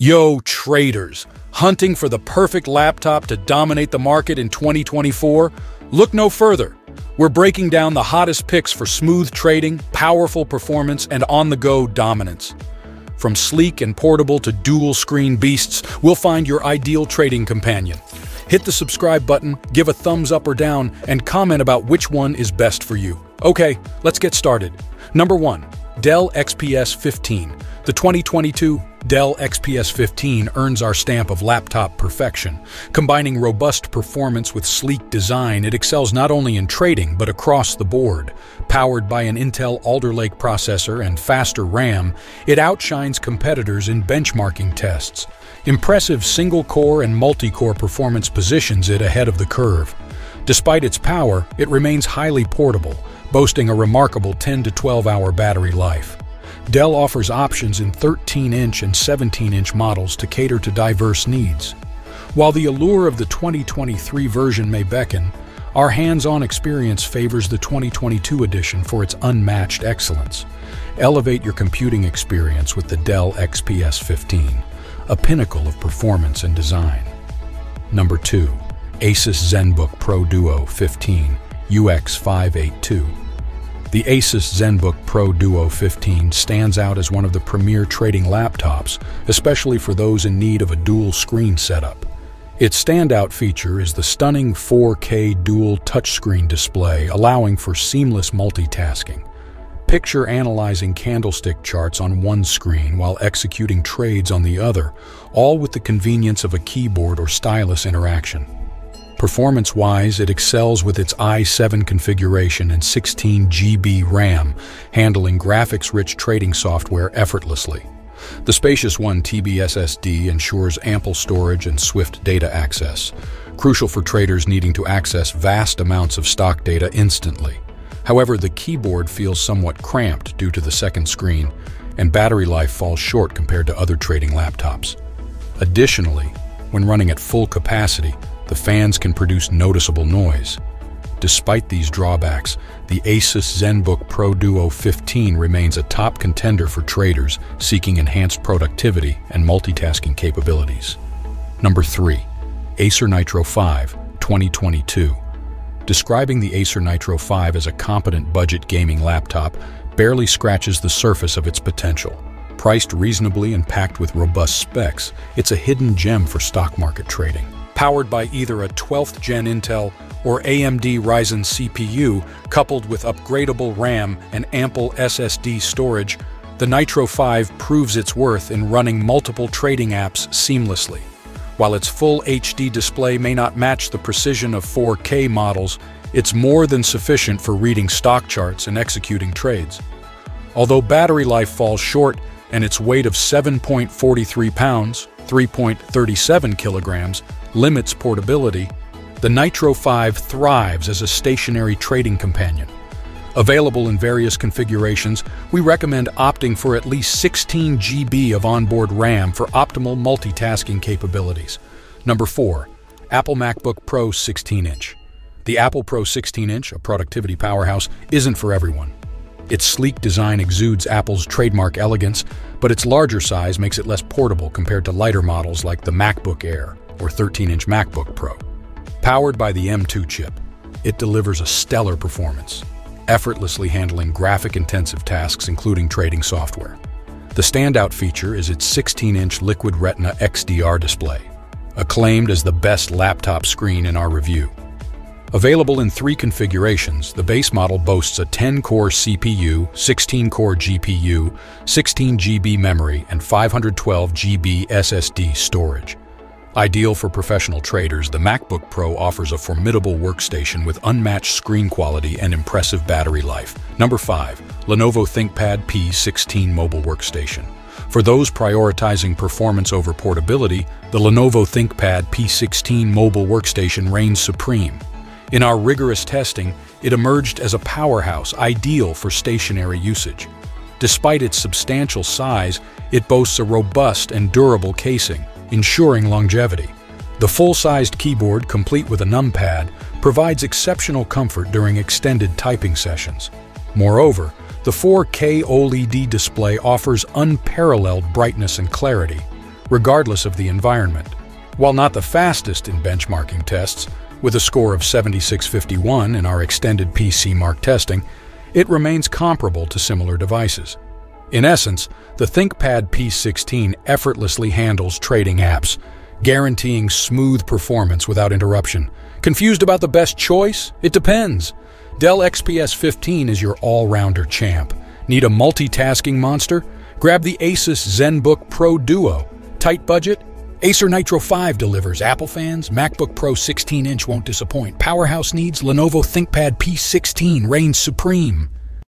Yo, traders! Hunting for the perfect laptop to dominate the market in 2024? Look no further. We're breaking down the hottest picks for smooth trading, powerful performance, and on-the-go dominance. From sleek and portable to dual-screen beasts, we'll find your ideal trading companion. Hit the subscribe button, give a thumbs up or down, and comment about which one is best for you. Okay, let's get started. Number 1. Dell XPS 15. The 2022 Dell XPS 15 earns our stamp of laptop perfection. Combining robust performance with sleek design, it excels not only in trading but across the board. Powered by an Intel Alder Lake processor and faster RAM, it outshines competitors in benchmarking tests. Impressive single-core and multi-core performance positions it ahead of the curve. Despite its power, it remains highly portable, boasting a remarkable 10 to 12 hour battery life. Dell offers options in 13-inch and 17-inch models to cater to diverse needs. While the allure of the 2023 version may beckon, our hands-on experience favors the 2022 edition for its unmatched excellence. Elevate your computing experience with the Dell XPS 15, a pinnacle of performance and design. Number 2. Asus ZenBook Pro Duo 15 UX582 the Asus ZenBook Pro Duo 15 stands out as one of the premier trading laptops, especially for those in need of a dual-screen setup. Its standout feature is the stunning 4K dual touchscreen display, allowing for seamless multitasking. Picture analyzing candlestick charts on one screen while executing trades on the other, all with the convenience of a keyboard or stylus interaction. Performance-wise, it excels with its i7 configuration and 16 GB RAM, handling graphics-rich trading software effortlessly. The spacious 1 TB SSD ensures ample storage and swift data access, crucial for traders needing to access vast amounts of stock data instantly. However, the keyboard feels somewhat cramped due to the second screen, and battery life falls short compared to other trading laptops. Additionally, when running at full capacity, the fans can produce noticeable noise. Despite these drawbacks, the Asus ZenBook Pro Duo 15 remains a top contender for traders seeking enhanced productivity and multitasking capabilities. Number 3. Acer Nitro 5 2022 Describing the Acer Nitro 5 as a competent budget gaming laptop barely scratches the surface of its potential. Priced reasonably and packed with robust specs, it's a hidden gem for stock market trading powered by either a 12th gen Intel or AMD Ryzen CPU coupled with upgradable RAM and ample SSD storage, the Nitro 5 proves its worth in running multiple trading apps seamlessly. While its full HD display may not match the precision of 4K models, it's more than sufficient for reading stock charts and executing trades. Although battery life falls short and its weight of 7.43 pounds, 3.37 kilograms, limits portability, the Nitro 5 thrives as a stationary trading companion. Available in various configurations, we recommend opting for at least 16 GB of onboard RAM for optimal multitasking capabilities. Number 4. Apple MacBook Pro 16-inch. The Apple Pro 16-inch, a productivity powerhouse, isn't for everyone. Its sleek design exudes Apple's trademark elegance, but its larger size makes it less portable compared to lighter models like the MacBook Air or 13-inch MacBook Pro. Powered by the M2 chip, it delivers a stellar performance, effortlessly handling graphic-intensive tasks including trading software. The standout feature is its 16-inch Liquid Retina XDR display, acclaimed as the best laptop screen in our review. Available in three configurations, the base model boasts a 10-core CPU, 16-core GPU, 16 GB memory, and 512 GB SSD storage. Ideal for professional traders, the MacBook Pro offers a formidable workstation with unmatched screen quality and impressive battery life. Number 5. Lenovo ThinkPad P16 Mobile Workstation. For those prioritizing performance over portability, the Lenovo ThinkPad P16 Mobile Workstation reigns supreme. In our rigorous testing, it emerged as a powerhouse ideal for stationary usage. Despite its substantial size, it boasts a robust and durable casing, ensuring longevity. The full-sized keyboard, complete with a numpad, provides exceptional comfort during extended typing sessions. Moreover, the 4K OLED display offers unparalleled brightness and clarity, regardless of the environment. While not the fastest in benchmarking tests, with a score of 7651 in our extended PC Mark testing, it remains comparable to similar devices. In essence, the ThinkPad P16 effortlessly handles trading apps, guaranteeing smooth performance without interruption. Confused about the best choice? It depends. Dell XPS 15 is your all-rounder champ. Need a multitasking monster? Grab the Asus ZenBook Pro Duo. Tight budget? Acer Nitro 5 delivers. Apple fans, MacBook Pro 16-inch won't disappoint. Powerhouse needs Lenovo ThinkPad P16 reigns supreme.